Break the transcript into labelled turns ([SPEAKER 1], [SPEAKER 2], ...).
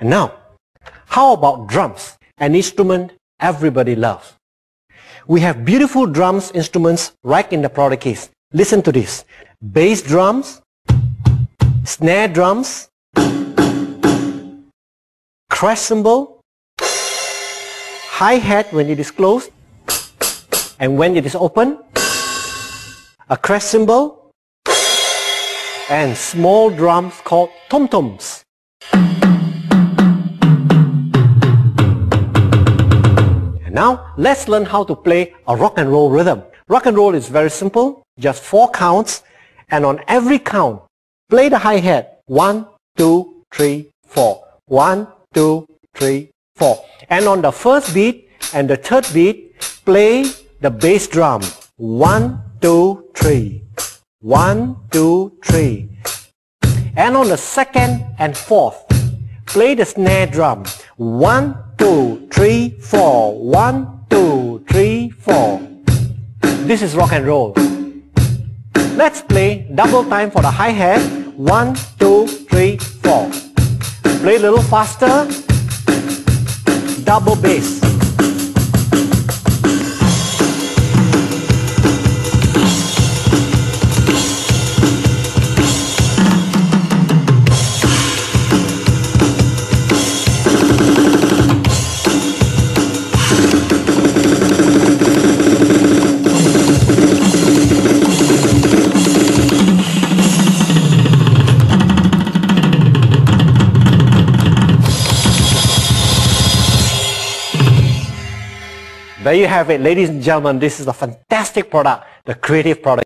[SPEAKER 1] And now, how about drums? An instrument everybody loves. We have beautiful drums instruments right in the product case. Listen to this. Bass drums, snare drums, crash cymbal, hi-hat when it is closed, and when it is open, a crash cymbal, and small drums called tom-toms. Now let's learn how to play a rock and roll rhythm. Rock and roll is very simple, just four counts, and on every count, play the hi-hat. One, two, three, four. One, two, three, four. And on the first beat and the third beat, play the bass drum. One, two, three. One, two, three. And on the second and fourth, play the snare drum. One, two, three, four. One, two, three, four. This is rock and roll. Let's play double time for the hi-hat. One, two, three, four. Play a little faster. Double bass. There you have it, ladies and gentlemen. This is a fantastic product, the Creative Product.